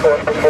Glad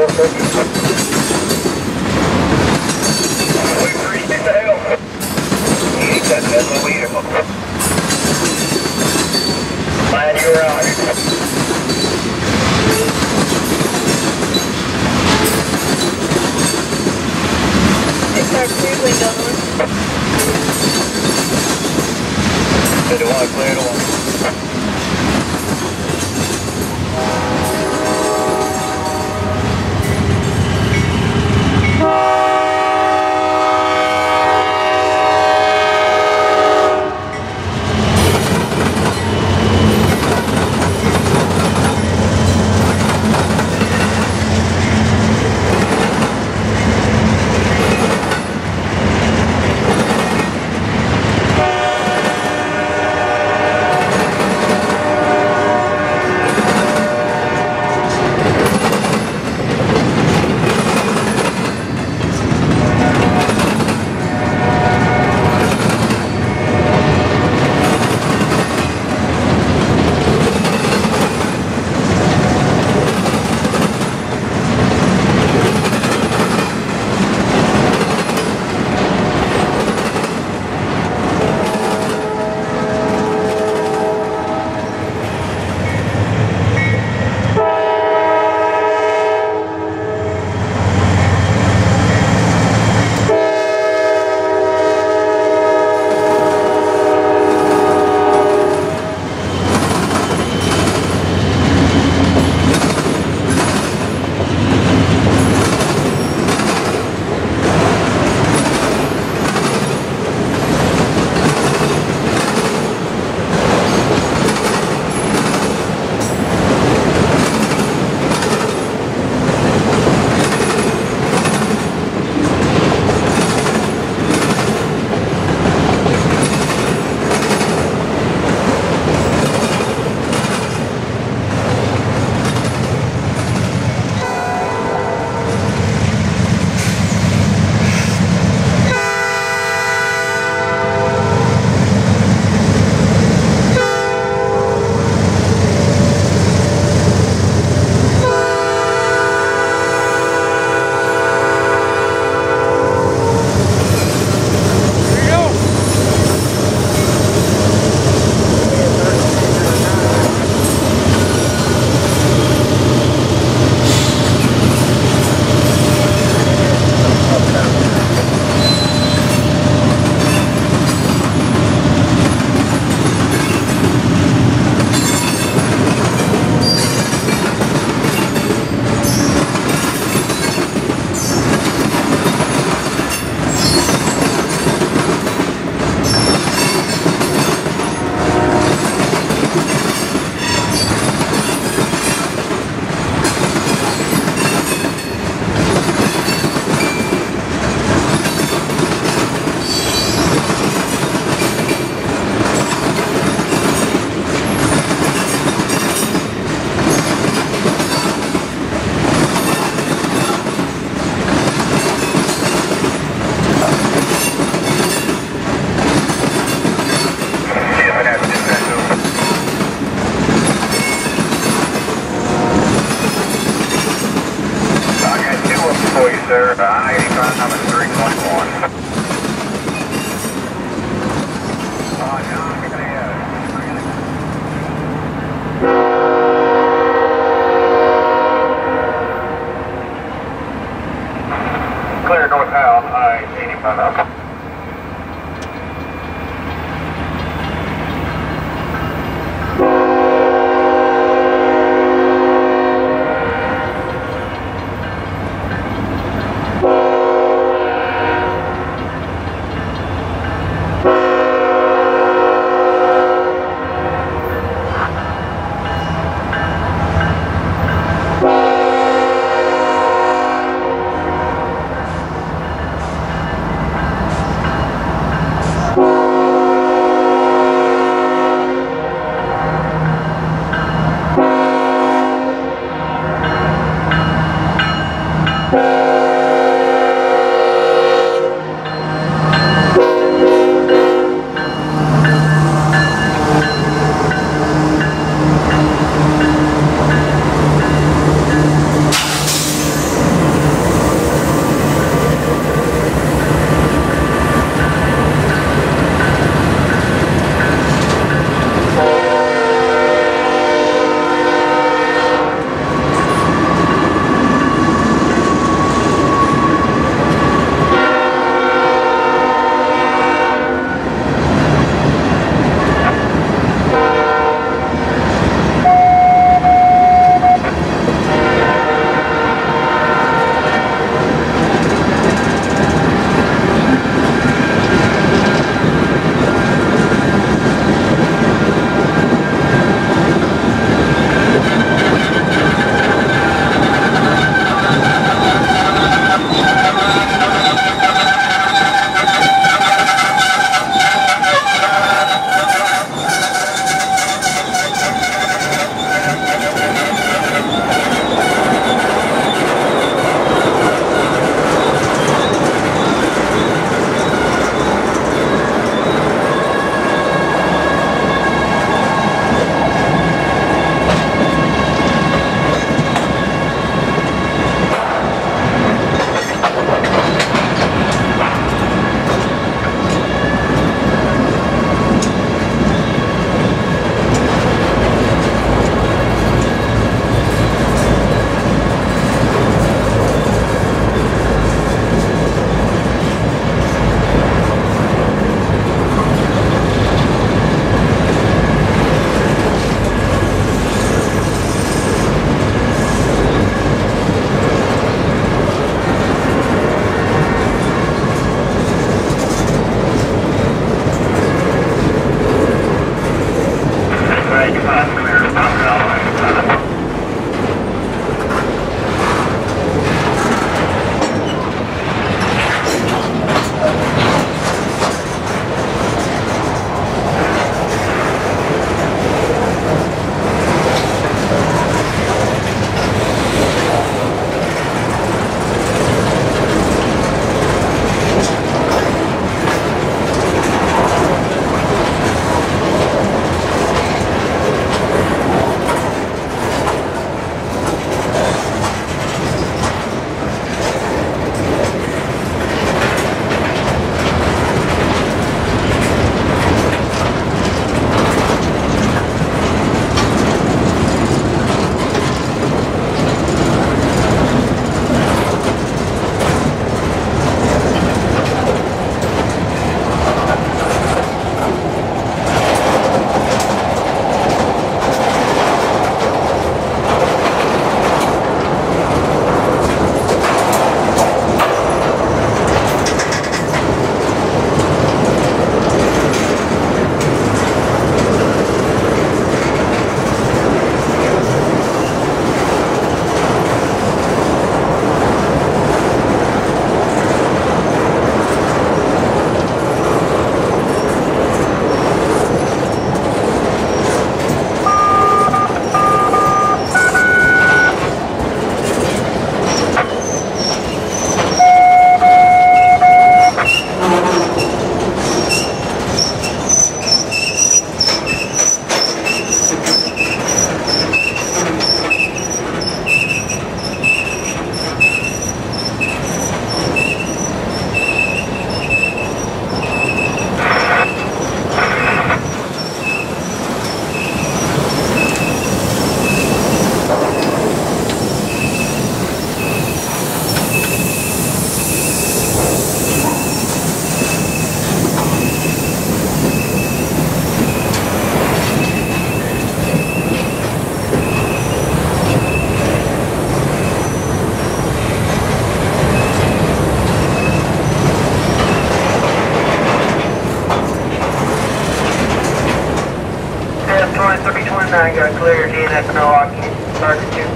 329 got clear DNF Milwaukee. 299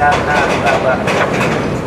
about left.